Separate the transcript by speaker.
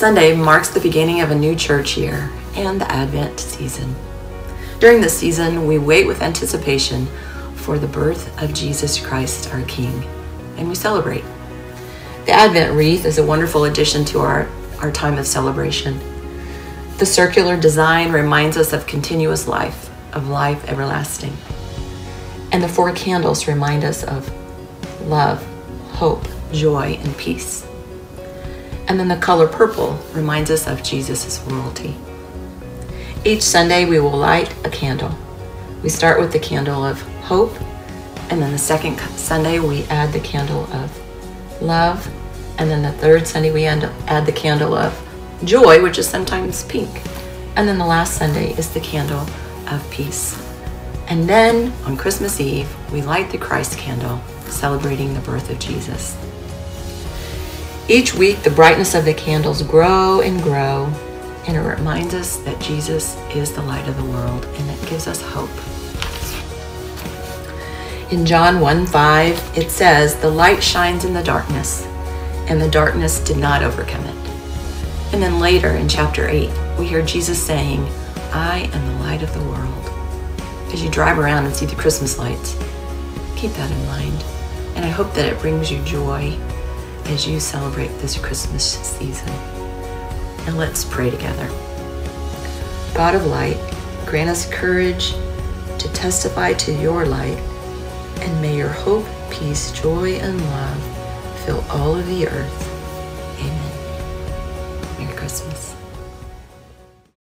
Speaker 1: Sunday marks the beginning of a new church year and the Advent season. During this season, we wait with anticipation for the birth of Jesus Christ, our King, and we celebrate. The Advent wreath is a wonderful addition to our, our time of celebration. The circular design reminds us of continuous life, of life everlasting. And the four candles remind us of love, hope, joy, and peace. And then the color purple reminds us of Jesus' royalty. Each Sunday, we will light a candle. We start with the candle of hope, and then the second Sunday, we add the candle of love, and then the third Sunday, we add the candle of joy, which is sometimes pink. And then the last Sunday is the candle of peace. And then on Christmas Eve, we light the Christ candle, celebrating the birth of Jesus. Each week, the brightness of the candles grow and grow, and it reminds us that Jesus is the light of the world, and it gives us hope. In John 1 5, it says, The light shines in the darkness, and the darkness did not overcome it. And then later in chapter 8, we hear Jesus saying, I am the light of the world. As you drive around and see the Christmas lights, keep that in mind. And I hope that it brings you joy as you celebrate this Christmas season. And let's pray together. God of light, grant us courage to testify to your light, and may your hope, peace, joy, and love fill all of the earth. Amen. Merry Christmas.